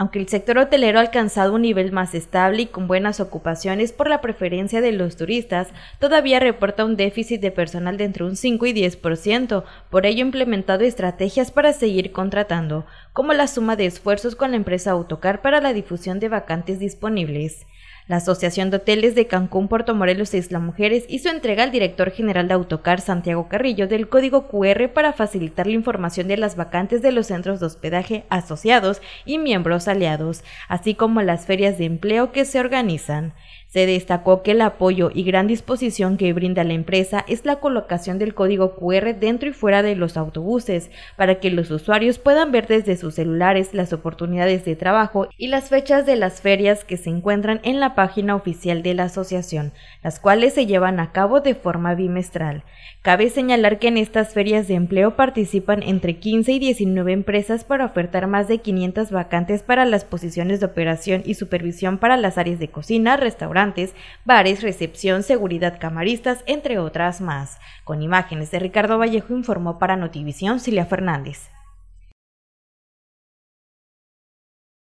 Aunque el sector hotelero ha alcanzado un nivel más estable y con buenas ocupaciones por la preferencia de los turistas, todavía reporta un déficit de personal de entre un 5 y 10%, por ello ha implementado estrategias para seguir contratando, como la suma de esfuerzos con la empresa Autocar para la difusión de vacantes disponibles. La Asociación de Hoteles de Cancún, Puerto Morelos e Isla Mujeres hizo entrega al director general de Autocar, Santiago Carrillo, del código QR para facilitar la información de las vacantes de los centros de hospedaje asociados y miembros aliados, así como las ferias de empleo que se organizan. Se destacó que el apoyo y gran disposición que brinda la empresa es la colocación del código QR dentro y fuera de los autobuses para que los usuarios puedan ver desde sus celulares las oportunidades de trabajo y las fechas de las ferias que se encuentran en la página oficial de la asociación, las cuales se llevan a cabo de forma bimestral. Cabe señalar que en estas ferias de empleo participan entre 15 y 19 empresas para ofertar más de 500 vacantes para las posiciones de operación y supervisión para las áreas de cocina, restaurante, bares, recepción, seguridad camaristas, entre otras más. Con imágenes de Ricardo Vallejo informó para Notivisión Cilia Fernández.